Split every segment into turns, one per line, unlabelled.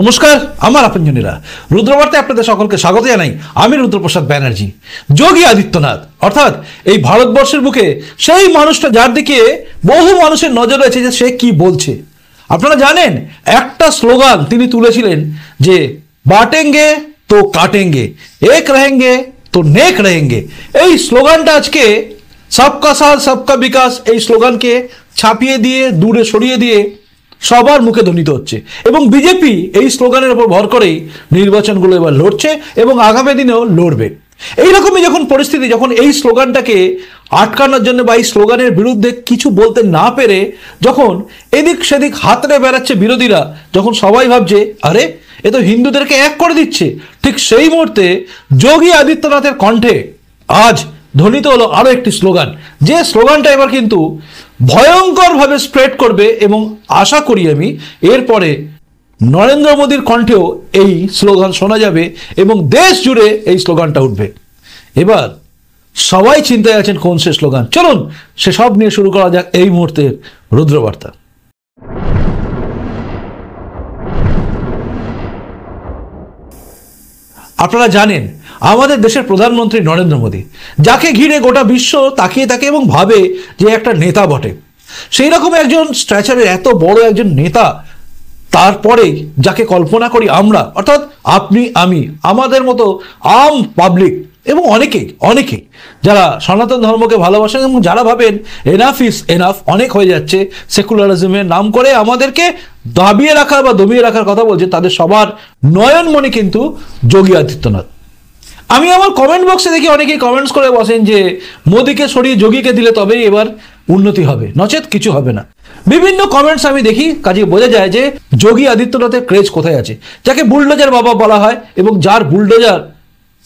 নমস্কার, আমার আপনজনীরা। রুদ্রবার্তে আপনাদের সকলকে স্বাগত জানাই। আমি রুদ্রপ্রসাদ ব্যানার্জি। যোগী আদিত্যনাথ, অর্থাৎ এই ভারতবর্ষের বুকে সেই মানুষটা যার দিকে বহু মানুষের নজর রয়েছে যে সে কি বলছে। আপনারা জানেন, একটা স্লোগান তিনি তুলেছিলেন যে, বাটেঙ্গে তো কাটেঙ্গে, এক রহেঙ্গে তো নেক রহেঙ্গে। এই স্লোগানটা আজকে সবকা সাথ, সবকা বিকাশ, এই স্লোগানকে ছাপিয়ে দিয়ে, দূরে সরিয়ে দিয়ে সবার মুখে ধ্বনিত হচ্ছে। এবং বিজেপি এই স্লোগানের উপর ভর করেই নির্বাচনগুলো এবার লড়ছে এবং আগামী দিনেও লড়বে। এইরকমই যখন পরিস্থিতি, যখন এই স্লোগানটাকে আটকানোর জন্য বা এই স্লোগানের বিরুদ্ধে কিছু বলতে না পেরে যখন এদিক সেদিক হাতড়ে বেড়াচ্ছে বিরোধীরা, যখন সবাই ভাবছে, আরে, এ তো হিন্দুদেরকে এক করে দিচ্ছে। ঠিক সেই মুহূর্তে যোগী আদিত্যনাথের কণ্ঠে আজ ধ্বনিত হলো আরও একটি স্লোগান। যে স্লোগানটা এবার কিন্তু ভয়ঙ্করভাবে স্প্রেড করবে এবং আশা করি আমি এরপরে নরেন্দ্র মোদীর কণ্ঠেও এই স্লোগান শোনা যাবে এবং দেশ জুড়ে এই স্লোগানটা উঠবে। এবার সবাই চিন্তায় আছেন কোন সে স্লোগান। চলুন, সেসব নিয়ে শুরু করা যাক এই মুহূর্তের রুদ্রবার্তা। আপনারা জানেন আমাদের দেশের প্রধানমন্ত্রী নরেন্দ্র মোদী, যাকে ঘিরে গোটা বিশ্ব তাকিয়ে থাকে এবং ভাবে যে একটা নেতা বটে। সেই রকম একজন স্ট্র্যাচারের এত বড় একজন নেতা তারপরে যাকে কল্পনা করি আমরা, অর্থাৎ আপনি, আমি, আমাদের মতো আম পাবলিক এবং অনেকেই অনেকেই যারা সনাতন ধর্মকে ভালোবাসেন এবং যারা ভাবেন এনাফ ইস এনাফ অনেক হয়ে যাচ্ছে সেকুলারিজমের নাম করে আমাদেরকে দাবিয়ে রাখার বা দমিয়ে রাখার কথা বলছে, তাদের সবার নয়নমণি কিন্তু যোগী আদিত্যনাথ। আমি আমার কমেন্ট বক্সে দেখি অনেকেই কমেন্টস করে বসেন যে, মোদীকে সরিয়ে যোগীকে দিলে তবেই এবার উন্নতি হবে। নচেত কিছু হবে না। বিভিন্ন কমেন্টস আমি দেখি কাজে বোঝা যায় যে, যোগী আদিত্যনাথের ক্রেজ কোথায় আছে? যাকে বুলডোজার বাবা বলা হয় এবং যার বুলডোজার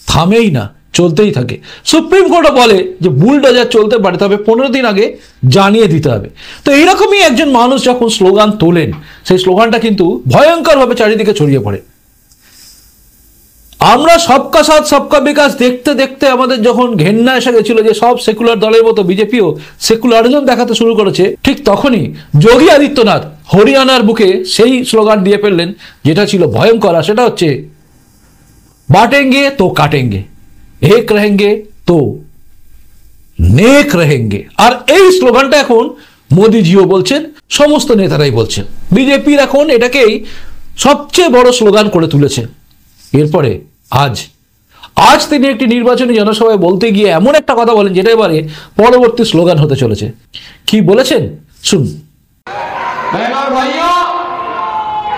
থামেই না, চলতেই থাকে। সুপ্রিম কোর্টও বলে যে বুলডোজার চলতে পারে, তবে পনেরো দিন আগে জানিয়ে দিতে হবে। তো এইরকমই একজন মানুষ যখন স্লোগান তোলেন, সেই স্লোগানটা কিন্তু ভয়ঙ্করভাবে চারিদিকে ছড়িয়ে পড়ে। আমরা সবকা সাথ, সবকা বিকাশ দেখতে দেখতে আমাদের যখন ঘেন্না এসে গেছিল যে সব সেকুলার দলের মতো, বিজেপিও সেকুলারিজম দেখাতে শুরু করেছে, ঠিক তখনই যোগী আদিত্যনাথ হরিয়ানার বুকে সেই স্লোগান দিয়ে ফেললেন, যেটা ছিল ভয়ঙ্কর, আর সেটা হচ্ছে, বাটেঙ্গে তো কাটেঙ্গে, এক রেহেঙ্গে তো নেক রেহেঙ্গে। আর এই স্লোগানটা এখন মোদিজিও বলছেন, সমস্ত নেতারাই বলছেন। বিজেপির এখন এটাকেই সবচেয়ে বড় স্লোগান করে তুলেছে। এরপরে আজ আজ তিনি একটি নির্বাচনী জনসভায় বলতে গিয়ে এমন একটা কথা বলেন যেটা এবারে পরবর্তী স্লোগান হতে চলেছে কি বলেছেন শুনুন
बहनों और भाइयों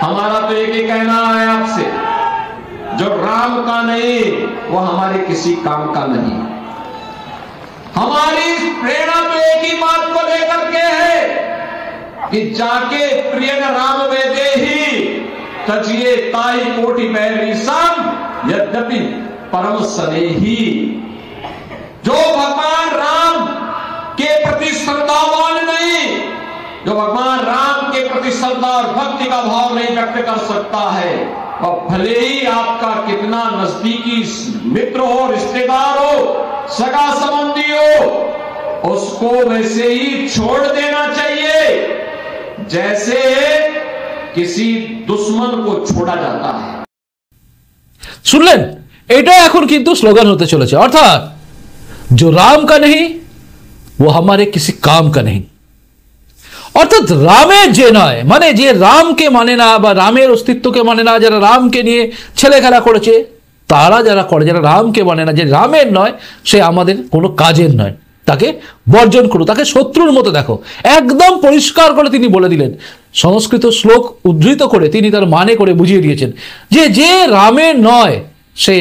हमारा तो एक ही कहना है आपसे जो राम का नहीं वो हमारे किसी काम का नहीं हमारी इस प्रेरणा तो एक ही बात को लेकर के है कि जाके प्रिय राम वेदे ही तजिए ताई कोटि पैरवी सम यद्यपि परम सने ही जो भगवान राम के प्रति श्रद्धावान नहीं, जो भगवान राम के प्रति श्रद्धा और भक्ति का भाव नहीं व्यक्त कर सकता है और भले ही आपका कितना नजदीकी मित्र हो, रिश्तेदार हो, सगा संबंधी हो, उसको वैसे ही छोड़ देना चाहिए, जैसे किसी दुश्मन को छोड़ा जाता है।
শুনলেন? এটা এখন কিন্তু স্লোগান হতে চলেছে। অর্থাৎ জো রাম কা নেই ও আমারে কিছু কাম কা নেই অর্থাৎ, রামের যে নয় মানে যে রামকে মানে না বা রামের অস্তিত্বকে মানে না, যারা রামকে নিয়ে ছেলে খেলা করেছে, তারা যারা করে, যারা রামকে মানে না, যে রামের নয়, সে আমাদের কোনো কাজের নয়। তাকে বর্জন করো, তাকে শত্রুর মতো দেখো। একদম পরিষ্কার করে তিনি বলে দিলেন। সংস্কৃত শ্লোক উদ্ধৃত করে তিনি তার মানে করে বুঝিয়ে দিয়েছেন যে যে রামে নয়, সে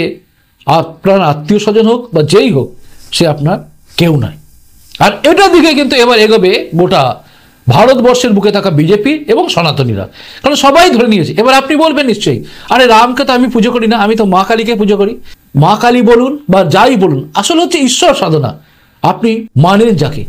আপনার আত্মীয় স্বজন হোক বা যেই হোক, সে আপনার কেউ নয়। আর এটার দিকে কিন্তু এবার এগোবে গোটা ভারতবর্ষের বুকে থাকা বিজেপি এবং সনাতনীরা। কারণ সবাই ধরে নিয়েছে। এবার আপনি বলবেন নিশ্চয়ই, আরে রামকে তো আমি পুজো করি না, আমি তো মা কালীকে পুজো করি। মা কালী বলুন বা যাই বলুন, আসলে হচ্ছে ঈশ্বর সাধনা। আপনি মানেন যাকে।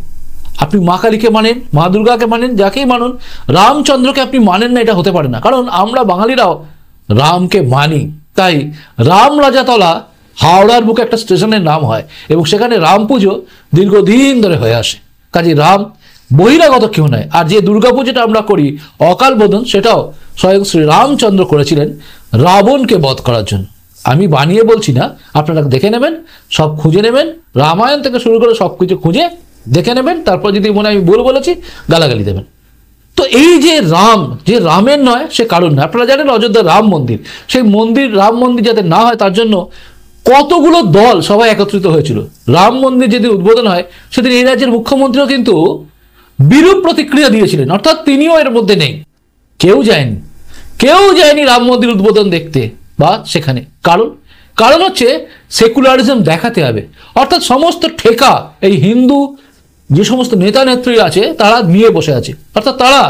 আপনি মা কালীকে মানেন, মা দুর্গাকে মানেন, যাকেই মানুন, রামচন্দ্রকে আপনি মানেন না, এটা হতে পারে না। কারণ আমরা বাঙালিরাও রামকে মানি। তাই রাম রাজাতলা হাওড়ার বুকে একটা স্টেশনের নাম হয় এবং সেখানে রাম পুজো দীর্ঘদিন ধরে হয়ে আসে। কাজে রাম বহিরাগত কেউ নয়। আর যে দুর্গাপুজোটা আমরা করি, অকাল বোধন সেটাও স্বয়ং শ্রী রামচন্দ্র করেছিলেন রাবণকে বধ করার জন্য। আমি বানিয়ে বলছি না, আপনারা দেখে নেবেন, সব খুঁজে নেবেন, রামায়ণ থেকে শুরু করে সব কিছু খুঁজে দেখে নেবেন, তারপর যদি মনে আমি ভুল বলেছি, গালাগালি দেবেন। তো এই যে রাম, যে রামের নয়, সে কারণ নয়। আপনারা জানেন অযোধ্যা রাম মন্দির। সেই মন্দির, রাম মন্দির যাতে না হয়, তার জন্য কতগুলো দল সবাই একত্রিত হয়েছিল। রাম মন্দির যেদিন উদ্বোধন হয়, সেদিন এই রাজ্যের মুখ্যমন্ত্রীও কিন্তু বিরূপ প্রতিক্রিয়া দিয়েছিলেন। অর্থাৎ তিনিও এর মধ্যে নেই। কেউ যায়নি। কেউ যায়নি রাম মন্দির উদ্বোধন দেখতে। বা সেখানে। কারণ কারণ হচ্ছে সেকুলারিজম দেখাতে হবে। অর্থাৎ সমস্ত ঠেকা, এই হিন্দু যে সমস্ত নেতা নেত্রী আছে, তারা নিয়ে বসে আছে। অর্থাৎ তারা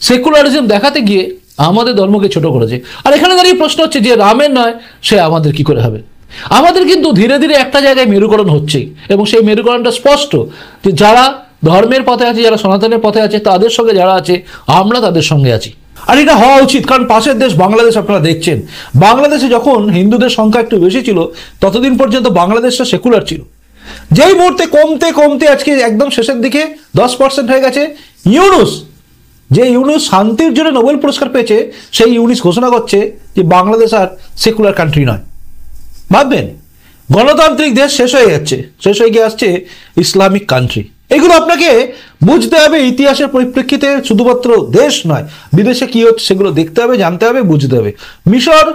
সেকুলারিজম দেখাতে গিয়ে আমাদের ধর্মকে ছোট করেছে। আর এখানে দাঁড়িয়ে প্রশ্ন হচ্ছে যে রামের নয়, সে আমাদের কি করে হবে? আমাদের কিন্তু ধীরে ধীরে একটা জায়গায় মেরুকরণ হচ্ছেই এবং সেই মেরুকরণটা স্পষ্ট যে যারা ধর্মের পথে আছে, যারা সনাতনের পথে আছে, তাদের সঙ্গে যারা আছে, আমরা তাদের সঙ্গে আছি। আর এটা হওয়া উচিত, কারণ পাশের দেশ বাংলাদেশ আপনারা দেখছেন। বাংলাদেশে যখন হিন্দুদের সংখ্যা একটু বেশি ছিল, ততদিন পর্যন্ত বাংলাদেশটা সেকুলার ছিল। যেই মুহূর্তে কমতে কমতে আজকে একদম শেষের দিকে দশ পার্সেন্ট হয়ে গেছে ইউনুস। যে ইউনুস শান্তির জন্য নোবেল পুরস্কার পেয়েছে, সেই ইউনুস ঘোষণা করছে যে বাংলাদেশ আর সেকুলার কান্ট্রি নয়। ভাববেন? গণতান্ত্রিক দেশ শেষ হয়ে যাচ্ছে, শেষ হয়ে গিয়ে আসছে ইসলামিক কান্ট্রি এগুলো আপনাকে বুঝতে হবে, ইতিহাসের পরিপ্রেক্ষিতে শুধুমাত্র দেশ নয়, বিদেশে কি হচ্ছে সেগুলো দেখতে হবে, জানতে হবে, বুঝতে হবে। মিশর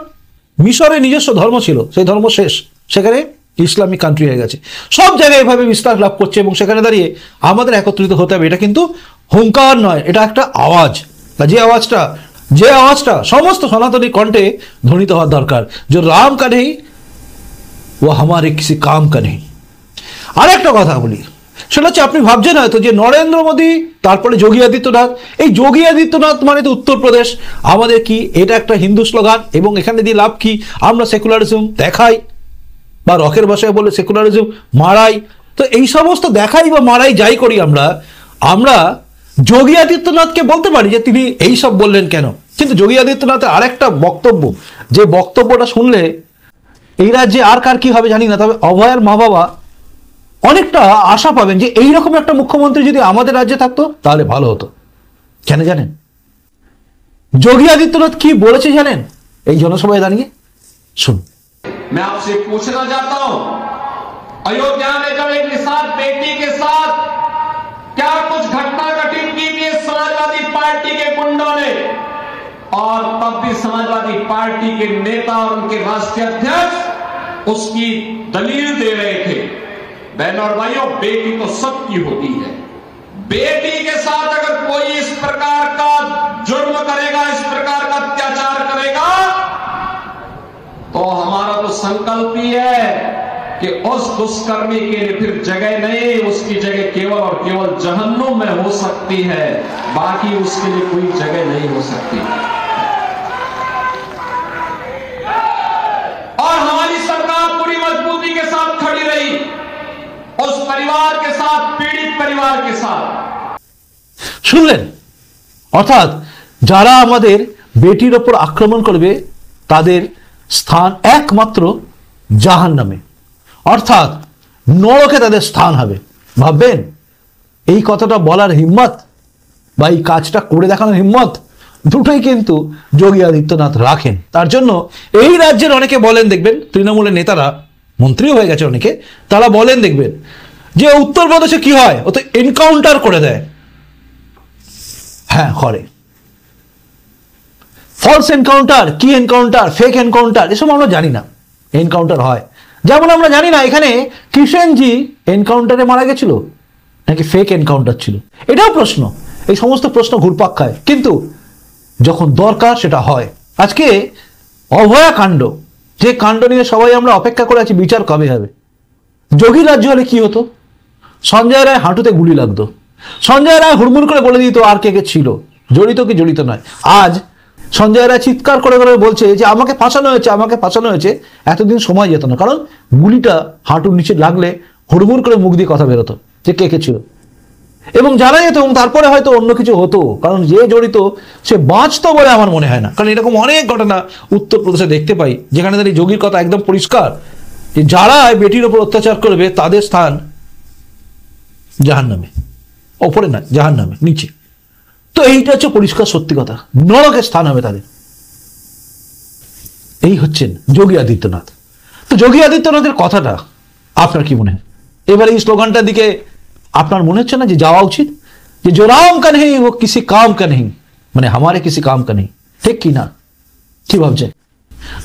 মিশরে নিজস্ব ধর্ম ছিল, সেই ধর্ম শেষ। সেখানে ইসলামিক কান্ট্রি হয়ে গেছে। সব জায়গায় এভাবে বিস্তার লাভ করছে এবং সেখানে দাঁড়িয়ে আমাদের একত্রিত হতে হবে। এটা কিন্তু হুঙ্কার নয়, এটা একটা আওয়াজ। যে আওয়াজটা যে আওয়াজটা সমস্ত সনাতনী কণ্ঠে ধ্বনিত হওয়ার দরকার। যে রাম কানেই, ও আমার কিছু কাম কানেই। আরেকটা কথা বলি। সেটা হচ্ছে আপনি ভাবছেন হয়তো যে নরেন্দ্র মোদী, তারপরে যোগী আদিত্যনাথ। এই যোগী আদিত্যনাথ মানে তো উত্তরপ্রদেশ। আমাদের কি এটা একটা হিন্দু স্লোগান? এবং এখানে দিয়ে লাভ কি? আমরা সেকুলারিজম দেখাই বা রকের ভাষায় বলে সেকুলারিজম মারাই। তো এই সমস্ত দেখাই বা মারাই যাই করি আমরা আমরা যোগী আদিত্যনাথকে বলতে পারি যে তিনি এই সব বললেন কেন? কিন্তু যোগী আদিত্যনাথের আরেকটা বক্তব্য, যে বক্তব্যটা শুনলে এই রাজ্যে আর কার কি হবে জানি না, তবে অভয়ের মা বাবা অনেকটা আশা পাবেন যে এইরকম একটা মুখ্যমন্ত্রী যদি আমাদের রাজ্যে থাকতো তাহলে ভালো হতো কেন জানেন যোগী আদিত্যনাথ কি বলেছে জানেন এই জনসভায় দাঁড়িয়ে শুন
मैं आपसे पूछना चाहता हूं अयोध्या में जब एक निषाद बेटी के साथ क्या कुछ घटना घटित की थी समाजवादी पार्टी के गुंडों ने और तब भी समाजवादी पार्टी के नेता और उनके राष्ट्रीय अध्यक्ष उसकी दलील दे रहे थे बहन और भाइयों, बेटी तो सबकी होती है। बेटी के साथ अगर कोई इस प्रकार का जुर्म करेगा, इस प्रकार का अत्याचार करेगा तो हमारा तो संकल्प ही है कि उस दुष्कर्मी के लिए फिर जगह नहीं, उसकी जगह केवल और केवल जहन्नुम में हो सकती है, बाकी उसके लिए कोई जगह नहीं हो सकती। परिवार के साथ
শুনলেন অর্থাৎ যারা আমাদের বেটির ওপর আক্রমণ করবে তাদের স্থান একমাত্র জাহান নামে অর্থাৎ নরকে তাদের স্থান হবে ভাববেন এই কথাটা বলার হিম্মত বা এই কাজটা করে দেখানোর হিম্মত দুটোই কিন্তু যোগী আদিত্যনাথ রাখেন তার জন্য এই রাজ্যের অনেকে বলেন দেখবেন তৃণমূলের নেতারা মন্ত্রী হয়ে গেছে অনেকে তারা বলেন দেখবেন যে উত্তরপ্রদেশে কি হয়, ও তো এনকাউন্টার করে দেয়। হ্যাঁ করে। ফলস এনকাউন্টার কি এনকাউন্টার ফেক এনকাউন্টার এসব আমরা জানি না। এনকাউন্টার হয়। যেমন আমরা জানি না, এখানে কিষেনজি এনকাউন্টারে মারা গেছিল? নাকি ফেক এনকাউন্টার ছিল? এটাও প্রশ্ন। এই সমস্ত প্রশ্ন ঘুরপাক খায়। কিন্তু যখন দরকার সেটা হয়। আজকে অভয়া কাণ্ড, যে কাণ্ড নিয়ে সবাই আমরা অপেক্ষা করে আছি, বিচার কবে হবে? যোগী রাজ্য হলে কি হতো? সঞ্জয় রায় হাঁটুতে গুলি লাগতো। সঞ্জয় রায় হুড়মুড় করে বলে দিত আর কে কে ছিল। জড়িত কি জড়িত নয়। আজ সঞ্জয় রায় চিৎকার করে করে বলছে যে, আমাকে ফাঁসানো হয়েছে, আমাকে ফাঁসানো হয়েছে। এতদিন সময় যেত না। কারণ গুলিটা হাঁটুর নিচে লাগলে হুড়মুড় করে মুখ দিয়ে কথা বেরোতো যে কে কে ছিল। এবং জানা যেত এবং তারপরে হয়তো অন্য কিছু হতো, কারণ যে জড়িত সে বাঁচতো বলে আমার মনে হয় না। কারণ এরকম অনেক ঘটনা উত্তরপ্রদেশে দেখতে পাই, যেখানে দাঁড়িয়ে যোগীর কথা একদম পরিষ্কার যে, যারা বেটির ওপর অত্যাচার করবে, তাদের স্থান জাহান নামে ওপরে না জাহান নামে নিচে। তো এইটা হচ্ছে পরিষ্কার সত্যি কথা। নরকের স্থান হবে তাদের। এই হচ্ছেন যোগী আদিত্যনাথ। তো যোগী আদিত্যনাথের কথাটা আপনার কি মনে হয়? এবার এই স্লোগানটার দিকে আপনার মনে হচ্ছে না যে যাওয়া উচিত? যে জোরাম কেন ও কিসি কাম কেন মানে হামারে কিসি কাম কা নেই ঠিক কি না? কি ভাবছেন?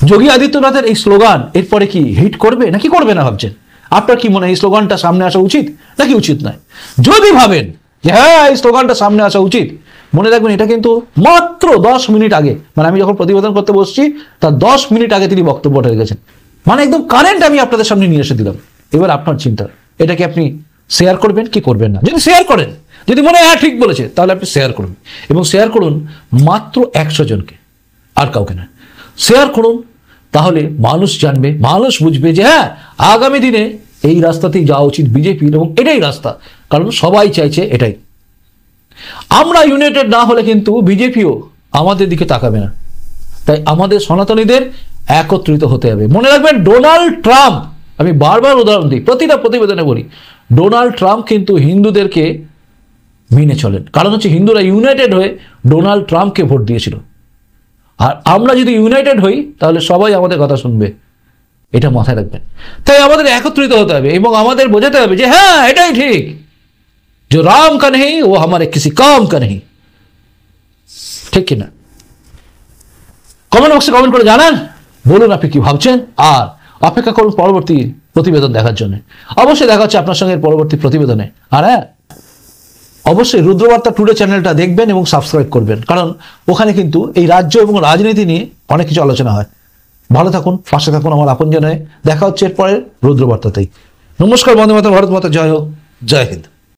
যোগী আদিত্যনাথের এই স্লোগান এরপরে কি হিট করবে নাকি করবে না ভাবছেন? আপনার কি মনে হয় এই স্লোগানটা সামনে আসা উচিত? নাকি উচিত নয়? যদি ভাবেন যে হ্যাঁ এই স্লোগানটা সামনে আসা উচিত, মনে রাখবেন এটা কিন্তু মাত্র দশ মিনিট আগে মানে আমি যখন প্রতিবেদন করতে বসছি, তার দশ মিনিট আগে তিনি বক্তব্যটা রেখেছেন মানে একদম কারেন্ট আমি আপনাদের সামনে নিয়ে এসে দিলাম। এবার আপনার চিন্তা, এটাকে আপনি শেয়ার করবেন কি করবেন না? যদি শেয়ার করেন, যদি মনে হয় হ্যাঁ ঠিক বলেছে, তাহলে আপনি শেয়ার করুন। এবং শেয়ার করুন মাত্র একশো জনকে, আর কাউকে না। শেয়ার করুন, তাহলে মানুষ জানবে, মানুষ বুঝবে যে হ্যাঁ আগামী দিনে এই রাস্তাতেই যাওয়া উচিত বিজেপির এবং এটাই রাস্তা। কারণ সবাই চাইছে এটাই। আমরা ইউনাইটেড না হলে কিন্তু বিজেপিও আমাদের দিকে তাকাবে না। তাই আমাদের সনাতনীদের একত্রিত হতে হবে। মনে রাখবেন, ডোনাল্ড ট্রাম্প, আমি বারবার উদাহরণ দিই, প্রতিটা প্রতিবেদনে বলি, ডোনাল্ড ট্রাম্প কিন্তু হিন্দুদেরকে মেনে চলেন। কারণ হচ্ছে হিন্দুরা ইউনাইটেড হয়ে ডোনাল্ড ট্রাম্পকে ভোট দিয়েছিল। আর আমরা যদি ইউনাইটেড হই, তাহলে সবাই আমাদের কথা শুনবে। এটা মাথায় রাখবেন। তাই আমাদের একত্রিত হতে হবে এবং আমাদের বোঝাতে হবে যে হ্যাঁ এটাই ঠিক। যে রাম কা নেই ও আমার কিছু কাম কা নেই ঠিক কিনা? কমেন্ট বক্সে কমেন্ট করে জানান। বলুন আপনি কি ভাবছেন? আর অপেক্ষা করুন পরবর্তী প্রতিবেদন দেখার জন্য। অবশ্যই দেখা হচ্ছে আপনার সঙ্গে পরবর্তী প্রতিবেদনে। আর হ্যাঁ অবশ্যই রুদ্রবার্তা টুডে চ্যানেলটা দেখবেন এবং সাবস্ক্রাইব করবেন। কারণ ওখানে কিন্তু এই রাজ্য এবং রাজনীতি নিয়ে অনেক কিছু আলোচনা হয়। ভালো থাকুন, পাশে থাকুন আমার আপন আপনজনে। দেখা হচ্ছে এরপরে রুদ্রবার্তাতেই। নমস্কার বন্দে মাতা ভারত মাতা, জয় হোক। জয় হিন্দ।